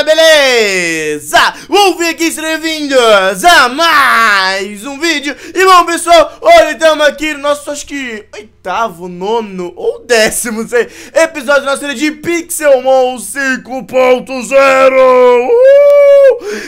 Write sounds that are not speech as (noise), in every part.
rapaziada, beleza? Vamos vir aqui, bem-vindos a mais um vídeo E bom, pessoal, olha, estamos aqui no nosso, acho que, oitavo, nono ou décimo, sei Episódio da nossa série de Pixelmon 5.0 uh!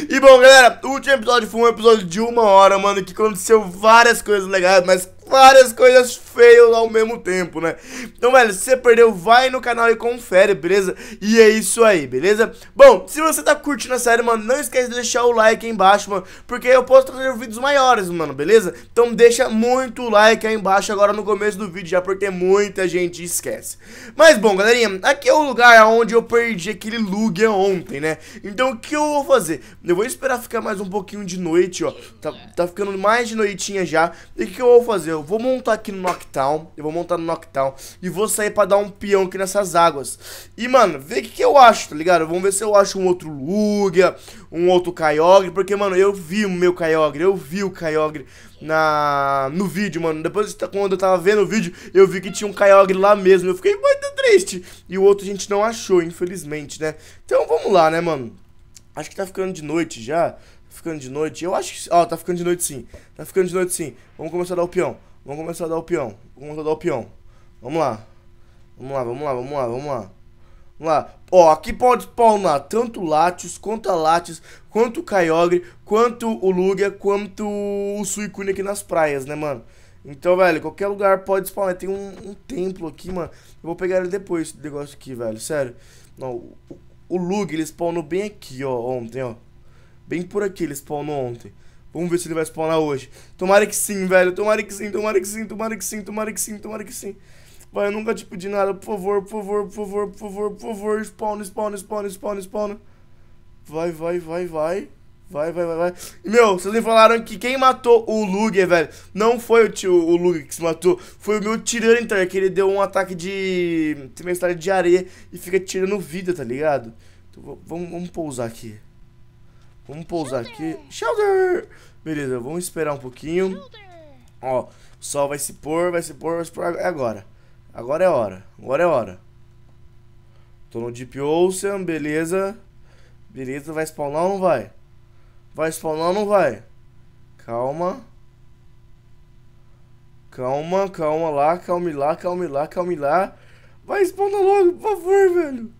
E bom, galera, o último episódio foi um episódio de uma hora, mano Que aconteceu várias coisas legais, mas várias coisas feias ao mesmo tempo, né? Então, velho, se você perdeu, vai no canal e confere, beleza? E é isso aí, beleza? Bom, se você tá curtindo a série, mano, não esquece de deixar o like aí embaixo, mano, porque eu posso trazer vídeos maiores, mano, beleza? Então deixa muito like aí embaixo agora no começo do vídeo, já porque muita gente esquece. Mas, bom, galerinha, aqui é o lugar onde eu perdi aquele Lugia ontem, né? Então, o que eu vou fazer? Eu vou esperar ficar mais um pouquinho de noite, ó. Tá, tá ficando mais de noitinha já. E o que eu vou fazer? Eu eu vou montar aqui no Knockdown, eu vou montar no Knockdown e vou sair pra dar um peão aqui nessas águas. E, mano, vê o que, que eu acho, tá ligado? Vamos ver se eu acho um outro Lugia, um outro Kyogre, porque, mano, eu vi o meu Kyogre, eu vi o Kyogre na, no vídeo, mano. Depois, quando eu tava vendo o vídeo, eu vi que tinha um Kyogre lá mesmo, eu fiquei muito triste. E o outro a gente não achou, infelizmente, né? Então, vamos lá, né, mano? Acho que tá ficando de noite já. Tá ficando de noite. Eu acho que. Ó, oh, tá ficando de noite sim. Tá ficando de noite sim. Vamos começar a dar o peão. Vamos começar a dar o peão. Vamos dar o peão. Vamos lá. Vamos lá, vamos lá, vamos lá, vamos lá. Vamos lá. Ó, aqui pode spawnar tanto Latios, quanto a Latios, quanto o Kyogre, quanto o Lugia, quanto o Suicune aqui nas praias, né, mano? Então, velho, qualquer lugar pode spawnar. Tem um, um templo aqui, mano. Eu vou pegar ele depois, esse negócio aqui, velho. Sério. Não, o, o Lugia, ele spawnou bem aqui, ó, ontem, ó. Bem por aqui ele spawnou ontem. Vamos ver se ele vai spawnar hoje. Tomara que sim, velho. Tomara que sim, tomara que sim, tomara que sim, tomara que sim, tomara que sim. Vai, eu nunca te pedi nada. Por favor, por favor, por favor, por favor, por favor. Spawn, spawn, spawn, spawn, spawn. Vai, vai, vai, vai. Vai, vai, vai, vai. E, meu, vocês me falaram que quem matou o Lugia, velho, não foi o tio, o Lugia que se matou, foi o meu Tyranitar, que ele deu um ataque de tempestade de areia e fica tirando vida, tá ligado? Então, vamos, vamos pousar aqui. Vamos pousar aqui. Shelter! Beleza, vamos esperar um pouquinho. Ó, o sol vai se pôr, vai se pôr, vai se pôr. É agora. Agora é hora. Agora é hora. Tô no Deep Ocean, beleza. Beleza, vai spawnar ou não vai? Vai spawnar ou não vai? Calma. Calma, calma lá, calme lá, calme lá, calme lá. Vai spawnar logo, por favor, velho.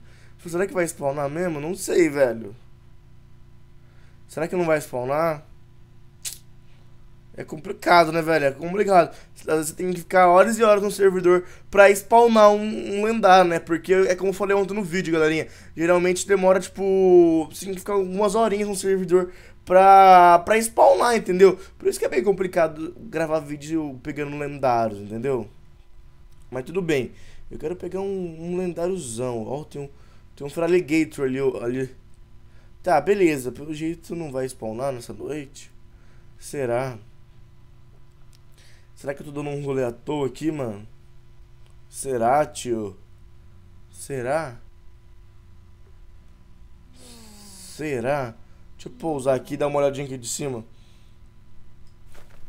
Será que vai spawnar mesmo? Não sei, velho. Será que não vai spawnar? É complicado, né, velho? É complicado. Você tem que ficar horas e horas no servidor pra spawnar um, lendário, né? Porque é como eu falei ontem no vídeo, galerinha. Geralmente demora, tipo... Você tem que ficar algumas horinhas no servidor pra, pra spawnar, entendeu? Por isso que é bem complicado gravar vídeo pegando lendários, entendeu? Mas tudo bem. Eu quero pegar um, um lendáriozão. Ó, tem um, tem um Fraligator ali, ali Tá, beleza. Pelo jeito não vai spawnar nessa noite. Será? Será que eu tô dando um rolê à toa aqui, mano? Será, tio? Será? Será? Deixa eu pousar aqui e dar uma olhadinha aqui de cima.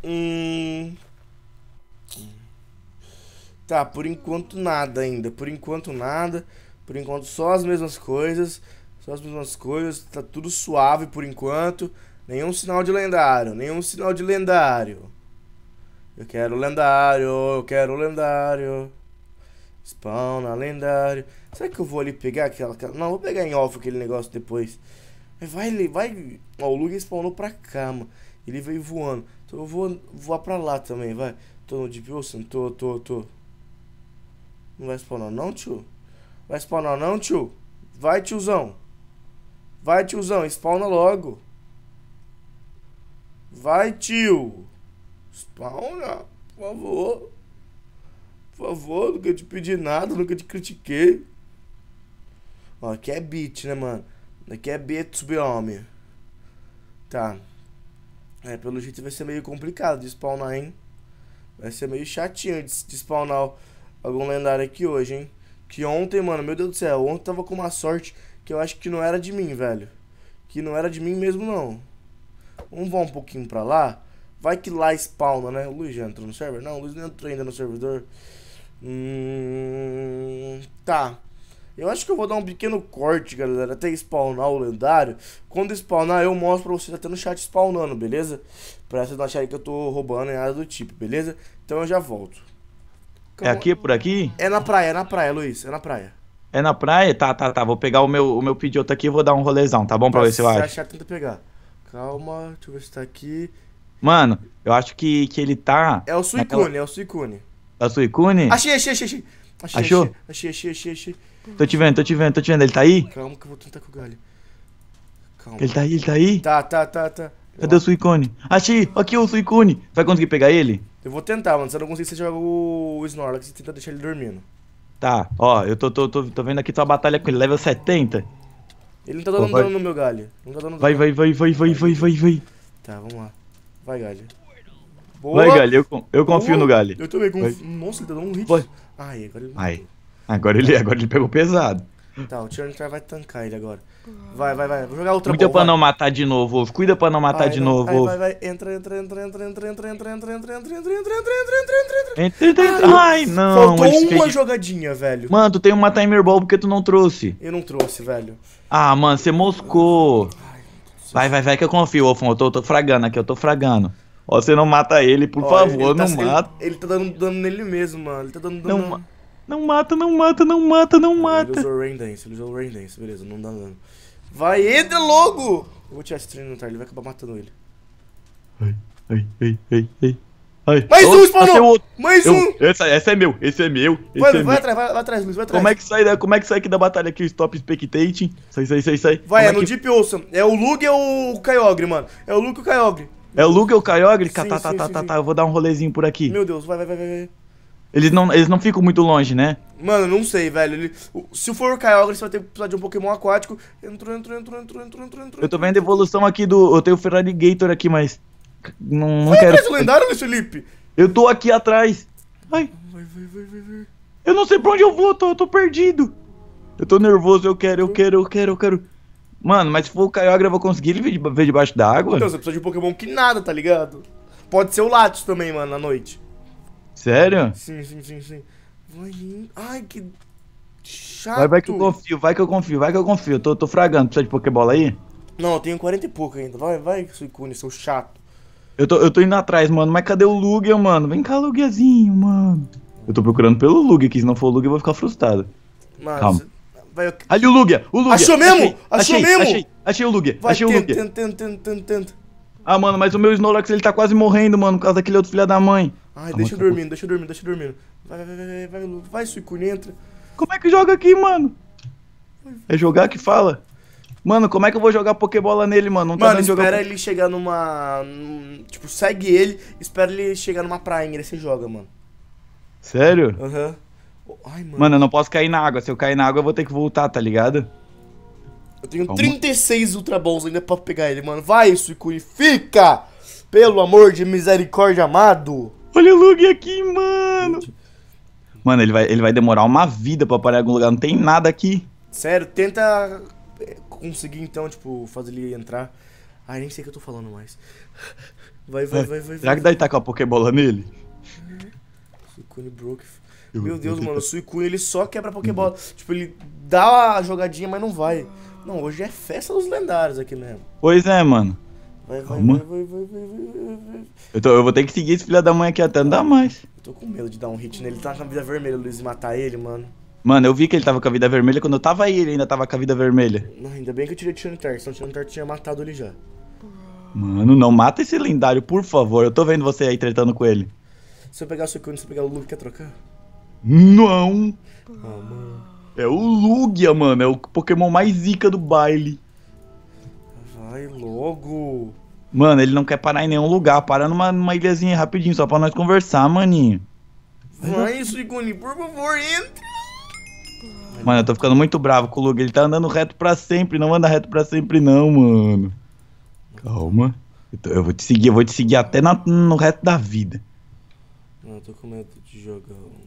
Hum... Tá, por enquanto nada ainda. Por enquanto nada. Por enquanto só as mesmas coisas. Só as mesmas coisas, tá tudo suave por enquanto. Nenhum sinal de lendário, nenhum sinal de lendário. Eu quero lendário, eu quero lendário. Spawna lendário. Será que eu vou ali pegar aquela. Não, vou pegar em off aquele negócio depois. Vai, vai. Ó, o Lugia spawnou pra cá, mano. Ele veio voando. Então eu vou voar pra lá também, vai. Tô no Deep Ocean? Tô, tô, tô. Não vai spawnar não, tio? Vai spawnar não, tio? Vai, tiozão. Vai, tiozão, spawna logo. Vai, tio. Spawna, por favor. Por favor, nunca te pedi nada, nunca te critiquei. Ó, aqui é beat, né, mano? Aqui é beat, subir homem. Tá. É, pelo jeito vai ser meio complicado de spawnar, hein? Vai ser meio chatinho de, de spawnar algum lendário aqui hoje, hein? Que ontem, mano, meu Deus do céu, ontem tava com uma sorte que eu acho que não era de mim, velho. Que não era de mim mesmo, não. Vamos voar um pouquinho pra lá. Vai que lá spawna, né? O Luiz já entrou no server? Não, o Luiz não entrou ainda no servidor. Hum, tá. Eu acho que eu vou dar um pequeno corte, galera, até spawnar o lendário. Quando spawnar, eu mostro pra vocês até no chat spawnando, beleza? Pra vocês não acharem que eu tô roubando nem nada do tipo, beleza? Então eu já volto. É aqui, por aqui? É na praia, é na praia, Luiz, é na praia. É na praia? Tá, tá, tá. Vou pegar o meu, o meu pidioto aqui e vou dar um rolezão, tá bom? Pra ver se eu acho. achar, tenta pegar. Calma, deixa eu ver se tá aqui. Mano, eu acho que, que ele tá. É o Suicune, é o Suicune. É o Suicune? Achei, achei, achei, achei. Achei, Achou? Achei, achei, achei, achei. Tô te vendo, tô te vendo, tô te vendo. Ele tá aí? Calma que eu vou tentar com o galho. Calma. Ele tá aí, ele tá aí? Tá, tá, tá, tá. Cadê o Suicune? Achei! Aqui o Suicune! Vai conseguir pegar ele? Eu vou tentar, mano. Se eu não conseguir, você joga o o Snorlax e tenta deixar ele dormindo. Tá, ó, eu tô, tô, tô, tô vendo aqui tua batalha com ele, level 70. Ele não tá dando Vai. dano no meu galho. Não tá dando Vai, dano. vai, vai, vai, vai, vai, vai, vai. Tá, vamos lá. Vai, galho. Boa. Vai, Galho, eu, eu confio Boa. no Galho. Eu também confio. Nossa, ele tá dando um hit. Vai. Ai, agora ele Ai. Agora ele, agora ele pegou pesado. Tá, o Tyranitar vai tancar ele agora. Vai, vai, vai. Vou jogar outra Cuida bola, pra vai. não matar de novo, Wolf. Cuida pra não matar Vai, de vai, novo, vai, Wolf. Vai, vai, entra, entra, entra, entra, entra, entra, entra, entra, entra, entra, entra, entra, entra, entra, entra, entra, entra. Entra, entra, entra. Ai, não. Faltou ele uma jogadinha, velho. Mano, tu tem uma Timer Ball porque tu não trouxe. Eu não trouxe, velho. Ah, mano, você moscou. Vai, vai, vai que eu confio, Wolfão. Eu tô, fragando aqui, eu tô fragando. Ó, você não mata ele, por favor, tá- não mata. Ele, tá dando dano nele mesmo, mano. Ele tá dando dano. Não mata, não mata, não mata, não Ele mata. usou o Rain Dance, ele usou o Rain Dance, beleza, não dá dano. Vai, entra logo! Eu vou tirar esse treino no tar, ele vai acabar matando ele. Ai, ai, ai, ai, ai. Ai. Mais Oh, um spawnou! Mais Eu- um! essa, essa é meu, esse é meu. Esse Vai, é vai meu. atrás, vai, vai atrás, Luiz, vai atrás. Como é que sai, da- como é que sai aqui da batalha aqui o stop spectating? Sai, sai, sai, sai. Vai, Como é no que- Deep Ocean. É o Lug e o Kyogre, mano. É o Lug e o Kyogre. É o Luke ou o Kyogre? Tá, Sim, tá, tá, sim, tá, sim, tá, sim. tá. Eu vou dar um rolezinho por aqui. Meu Deus, vai, vai, vai, vai, vai. Eles não, eles não ficam muito longe, né? Mano, não sei, velho. Ele- se for o Kyogre, você vai ter que precisar de um Pokémon aquático. Entrou, entrou, entrou, entrou, entrou, entrou, entrou. Eu tô vendo a evolução aqui do. Eu tenho o Ferrari Gator aqui, mas. Não, não Vai quero. atrás do lendário, Luiz Felipe. Eu tô aqui atrás. Ai, Vai, vai, vai, vai, vai. eu não sei pra onde eu vou, tô, eu tô perdido. Eu tô nervoso, eu quero, eu quero, eu quero, eu quero. Mano, mas se for o Kyogre, eu vou conseguir ele ver de- ver debaixo da água? Então, você precisa de um Pokémon que nada, tá ligado? Pode ser o Latios também, mano, à noite. Sério? Sim, sim, sim, sim. Vai. Ai, que chato. Vai, vai que eu confio, vai que eu confio, vai que eu confio. Tô, tô fragando. Precisa de Pokébola aí? Não, eu tenho 40 e pouco ainda. Vai, vai, Suicune, seu chato. Eu tô, eu tô indo atrás, mano. Mas cadê o Lugia, mano? Vem cá, Lugiazinho, mano. Eu tô procurando pelo Lugia aqui. Se não for o Lugia, eu vou ficar frustrado. Mano, Calma. vai, eu- Ali o Lugia! O Lugia! Achou mesmo? Achei, Achou achei, mesmo? Achei, achei o Lugia! vai, achei o tenta, Lugia! tenta, tenta, tenta, tenta, tenta. Ah, mano, mas o meu Snorlax ele tá quase morrendo, mano, por causa daquele outro filho da mãe. Ai, deixa eu dormindo, deixa eu dormindo, deixa eu dormindo. Vai, vai, vai, vai, vai, Lu. vai, Suicune, entra. Como é que joga aqui, mano? É jogar que fala? Mano, como é que eu vou jogar Pokébola nele, mano? Não tá Mano, de jogar espera ele chegar numa. num- Tipo, segue ele, espera ele chegar numa prainha, aí você joga, mano. Sério? Aham. Ai, mano. Mano, eu não posso cair na água. Se eu cair na água, eu vou ter que voltar, tá ligado? Eu tenho Calma. 36 Ultra Balls ainda pra pegar ele, mano. Vai, Suicune, fica! Pelo amor de misericórdia amado. Olha o Lugia aqui, mano. Mano, ele vai, ele vai demorar uma vida pra parar em algum lugar. Não tem nada aqui. Sério, tenta é, conseguir então, tipo, fazer ele entrar. Ai, nem sei o que eu tô falando mais. (laughs) Vai, vai, vai, vai. Será vai. que daí tá com a Pokébola nele? Suicune broke. Eu- Meu eu Deus, mano, o Suicune ele só quebra Pokébola. Tipo, ele dá a jogadinha, mas não vai. Não, hoje é festa dos lendários aqui mesmo. Pois é, mano. Vai, vai, Calma. vai, vai, vai, vai, vai, vai, vai. Eu, tô- eu vou ter que seguir esse filho da mãe aqui até não dar mais. Eu tô com medo de dar um hit nele. Ele tá com a vida vermelha, Luiz, e matar ele, mano. Mano, eu vi que ele tava com a vida vermelha. Quando eu tava aí, ele ainda tava com a vida vermelha. Não, ainda bem que eu tirei Tyranitar, senão o Tyranitar tinha matado ele já. Mano, não mata esse lendário, por favor. Eu tô vendo você aí tretando com ele. Se eu pegar o Suicune, se eu pegar o Luke, quer trocar? Não! Ah, mano. É o Lugia, mano. É o Pokémon mais zica do baile. Vai logo. Mano, ele não quer parar em nenhum lugar. Para numa, numa ilhazinha rapidinho, só pra nós conversar, maninho. Vai, Suicune, por favor, entre. Mano, eu tô ficando muito bravo com o Lugia. Ele tá andando reto pra sempre. Não anda reto pra sempre, não, mano. Calma. Eu, tô- eu vou te seguir, eu vou te seguir até na- no resto da vida. Não, eu tô com medo de jogar um.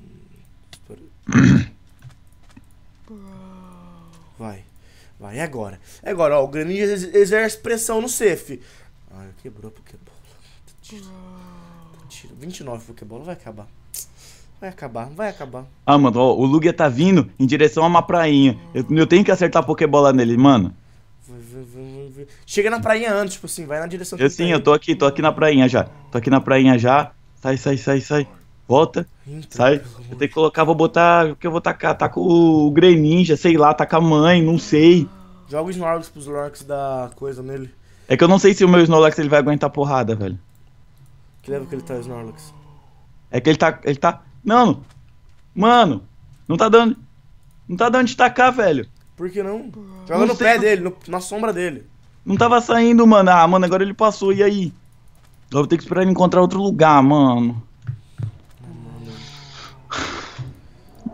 (clears throat) Vai. Vai, é agora. É agora, ó. O Graninha ex- exerce pressão no safe. Ai, quebrou a Pokébola. Tira. 29 Pokébola vai acabar. Vai acabar, vai acabar. Ah, mano, ó, o Lugia tá vindo em direção a uma prainha. Eu, eu tenho que acertar a Pokébola nele, mano. Chega na prainha antes, tipo assim, vai na direção Eu ele tá sim, eu tô aqui, tô aqui na prainha já. Tô aqui na prainha já. Sai, sai, sai, sai. Volta, Entra, sai. Eu tenho que colocar, vou botar. O que eu vou tacar? Taca o Greninja, sei lá, taca a mãe, não sei. Joga os Snorlax pros Snorlax da coisa nele. É que eu não sei se o meu Snorlax ele vai aguentar porrada, velho. Que leva que ele tá, Snorlax. É que ele tá. Ele tá. Não! Mano! Não tá dando. Não tá dando de tacar, velho. Por que não? Joga Não no sei, pé dele, no- na sombra dele. Não tava saindo, mano. Ah, mano, agora ele passou, e aí? Eu vou ter que esperar ele encontrar outro lugar, mano.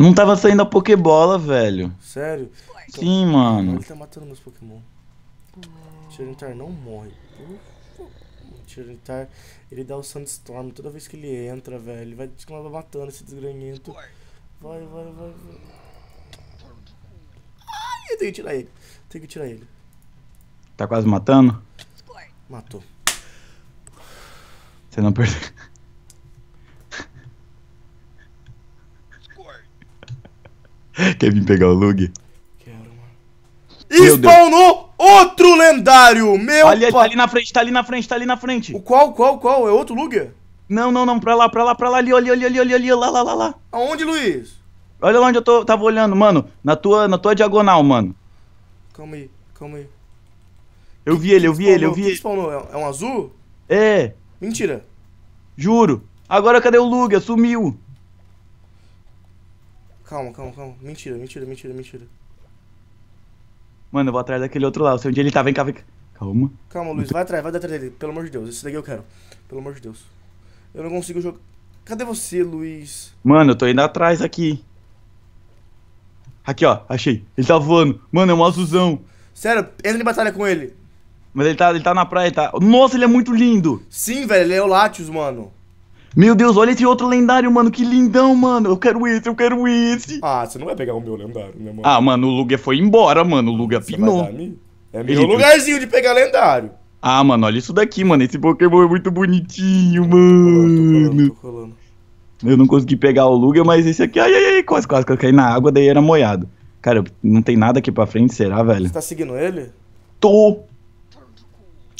Não tava saindo a Pokébola, velho. Sério? Sim, mano. Ele tá matando meus Pokémon. Tyranitar não morre. Tyranitar, ele dá o Sandstorm toda vez que ele entra, velho. Ele vai continuar matando esse desgranhento. Vai, vai, vai, vai. Ai, eu tenho que tirar ele. Tenho que tirar ele. Tá quase matando? Matou. Você não perdeu. (laughs) Quer vir pegar o Lug? Quero, mano. Spawnou outro lendário! Meu Ali, tá pai. ali na frente, tá ali na frente, tá ali na frente. O qual, qual, qual? É outro Lugia? Não, não, não, pra lá, pra lá, pra lá, ali, ali, ali, ali, ali, ali, lá, lá, lá, lá. Aonde, Luiz? Olha lá onde eu tô, tava olhando, mano. Na tua, na tua diagonal, mano. Calma aí, calma aí. Eu vi ele, eu vi ele, eu vi ele. spawnou? É, é um azul? É, Mentira. juro. Agora cadê o Lugia? Sumiu. Calma, calma, calma. Mentira, mentira, mentira, mentira. Mano, eu vou atrás daquele outro lá. Eu sei onde ele tá, vem cá, vem cá. Calma. Calma, Luiz, vai atrás, vai atrás dele. Pelo amor de Deus, esse daqui eu quero. Pelo amor de Deus. Eu não consigo jogar. Cadê você, Luiz? Mano, eu tô indo atrás aqui. Aqui, ó, achei. Ele tá voando. Mano, é um azulzão. Sério, entra em batalha com ele. Mas ele tá, ele tá na praia, tá. Nossa, ele é muito lindo. Sim, velho, ele é o Latios, mano. Meu Deus, olha esse outro lendário, mano. Que lindão, mano. Eu quero esse, eu quero esse. Ah, você não vai pegar o meu lendário, né, mano? Ah, mano, o Lugia foi embora, mano. O Lugia Você pinou. É Ele- meu lugarzinho de pegar lendário. Ah, mano, olha isso daqui, mano. Esse Pokémon é muito bonitinho, Tô colando, mano. tô colando. Eu não consegui pegar o Lugia, mas esse aqui, ai, ai, ai, quase, quase que eu caí na água, daí era molhado. Cara, não tem nada aqui pra frente, será, velho? Você tá seguindo ele? Tô!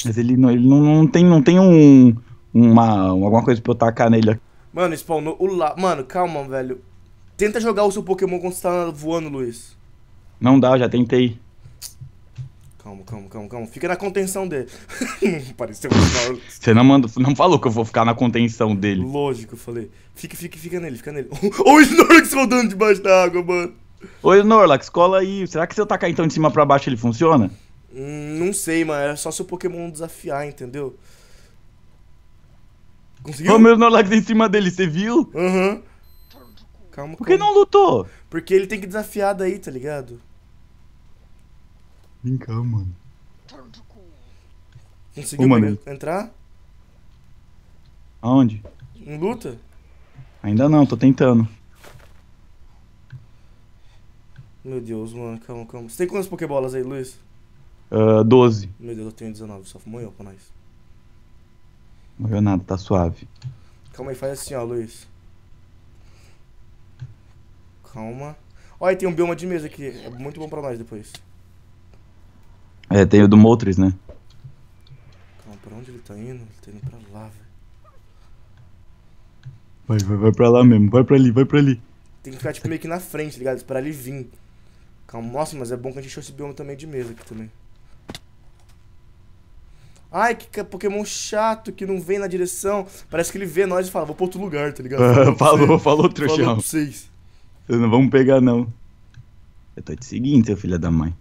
Mas ele não, ele não, não tem, não tem um, uma, alguma coisa pra eu tacar nele. Mano, spawnou o lá. Mano, calma, velho. Tenta jogar o seu Pokémon quando você tá voando, Luiz. Não dá, eu já tentei. Calma, calma, calma, calma. Fica na contenção dele. (laughs) Pareceu um Snorlax. Você não, mandou, não falou que eu vou ficar na contenção dele. Lógico, eu falei. Fica, fica, fica nele, fica nele. (laughs) Olha o Snorlax rodando debaixo da água, mano. Oi, Norlax, cola aí. Será que se eu tacar então de cima pra baixo ele funciona? Hum, não sei, mano. É só se o Pokémon desafiar, entendeu? Conseguiu? Ô, meu Norlax em cima dele, você viu? Aham. Calma, Por que calma. não lutou? Porque ele tem que desafiar daí, tá ligado? Vem cá, mano. Conseguiu Ô, mano. entrar? Aonde? Em luta? Ainda não, tô tentando. Meu Deus, mano, calma, calma. Você tem quantas Pokébolas aí, Luiz? Ah, 12. Meu Deus, eu tenho 19, só morreu pra nós. Morreu nada, tá suave. Calma aí, faz assim, ó, Luiz. Calma. Olha, tem um bioma de mesa aqui. É muito bom pra nós depois. É, tem o do Moltres, né? Calma, pra onde ele tá indo? Ele tá indo pra lá, velho. Vai, vai, vai pra lá mesmo. Vai pra ali, vai pra ali. Tem que ficar, tipo, meio que na frente, tá ligado? Esperar ele vir. Calma, nossa, mas é bom que a gente achou esse bioma também de mesa aqui também. Ai, que Pokémon chato que não vem na direção. Parece que ele vê nós e fala, vou pra outro lugar, tá ligado? (laughs) Falou, falou, Falou trouxão. pra vocês. Vocês não vão pegar, não. Eu tô te seguindo, seu filho da mãe.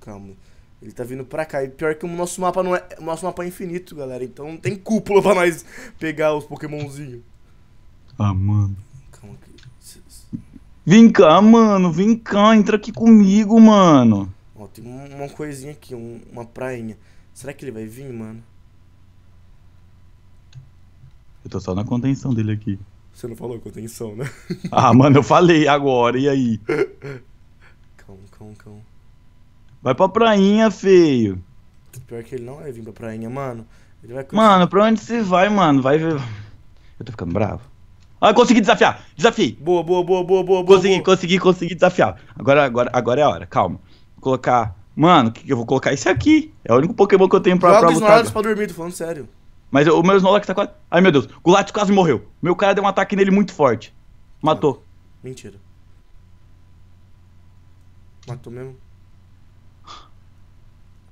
Calma. Ele tá vindo pra cá. E pior que o nosso mapa não é. O nosso mapa é infinito, galera. Então não tem cúpula pra nós pegar os Pokémonzinhos. Ah, mano. Calma que. Vem cá, mano. Vem cá, entra aqui comigo, mano. Ó, tem um- uma coisinha aqui, um- uma prainha. Será que ele vai vir, mano? Eu tô só na contenção dele aqui. Você não falou com atenção, né? (laughs) Ah, mano, eu falei agora, e aí? (laughs) Calma, calma, calma. Vai pra prainha, feio. Pior que ele não vai vir pra prainha, mano. Ele vai Mano, pra onde você vai, mano? Vai ver. Eu tô ficando bravo. Ah, consegui desafiar! Desafiei! Boa, boa, boa, boa, boa, boa. Consegui, boa. consegui, consegui desafiar. Agora, agora, agora é a hora, calma. Colocar. Mano, que que eu vou colocar esse aqui. É o único Pokémon que eu tenho pra, pra Joga lutar. Snorlax agora. pra dormir, tô falando sério. Mas o meu Snorlax tá quase. Ai meu Deus, Latios quase morreu. Meu cara deu um ataque nele muito forte. Matou. Mentira. Matou mesmo?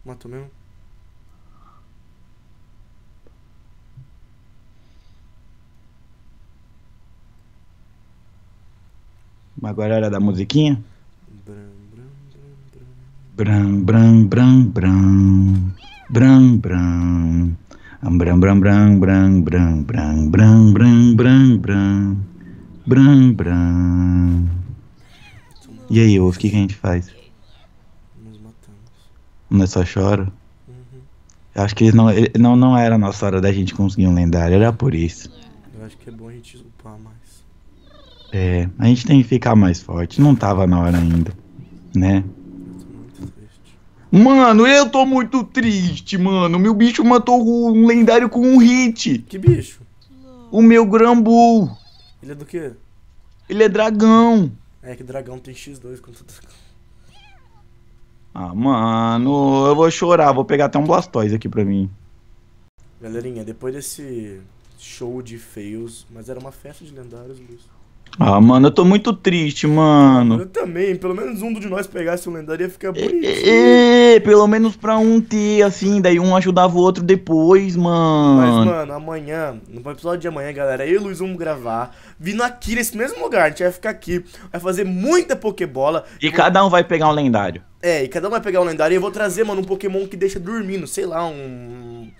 Matou mesmo? Agora era da musiquinha. Bram, bram, bram, bram. Bram, bram, bram, bram. Bram, bram. Am, Bram, bram, bram, bram, bram, bram, bram, bram. E aí, Wolf, o que, que a gente faz? Nos matamos. Nós só chora? Uhum. Acho que eles não, ele- não, não era a nossa hora da gente conseguir um lendário, era por isso. Eu acho que é bom a gente upar mais. É, a gente tem que ficar mais forte. Não tava na hora ainda, né? Eu tô muito triste. Mano, eu tô muito triste, mano. Meu bicho matou um lendário com um hit. Que bicho? O meu Grambu. Ele é do quê? Ele é dragão. É que dragão tem X2 contra dragão. Ah, mano, eu vou chorar. Vou pegar até um Blastoise aqui pra mim. Galerinha, depois desse show de feios, mas era uma festa de lendários, Luiz. Ah, mano, eu tô muito triste, mano. Eu também, pelo menos um de nós pegasse um lendário ia ficar bonitinho. É, pelo menos pra um ter, assim, daí um ajudava o outro depois, Mas, mano. mano, amanhã, no episódio de amanhã, galera, eu e o Luiz vamos gravar, vindo aqui nesse mesmo lugar, a gente vai ficar aqui, vai fazer muita Pokébola. E cada um vai pegar um lendário. É, e cada um vai pegar um lendário e eu vou trazer, mano, um Pokémon que deixa dormindo, sei lá, um.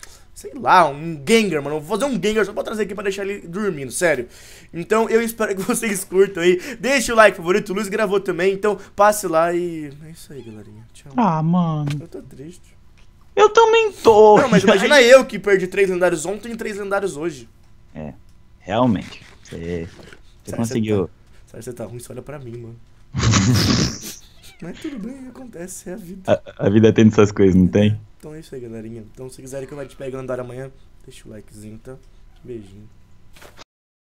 Sei lá, um Gengar, mano. Vou fazer um Gengar só pra trazer aqui pra deixar ele dormindo, sério. Então eu espero que (laughs) vocês curtam aí. Deixa o like favorito, o Luiz gravou também, então passe lá e. É isso aí, galerinha. Tchau. Ah, mano. Eu tô triste. Eu também tô. Não, mas imagina (laughs) eu que perdi três lendários ontem e três lendários hoje. Realmente. Você, você conseguiu. Sabe, você tá ruim, você olha pra mim, mano. (laughs) Mas tudo bem, acontece, é a vida. A, a vida tem essas coisas, não tem? Então é isso aí, galerinha. Então se quiserem que eu vai te pegar lendário amanhã, deixa o likezinho, tá? Beijinho.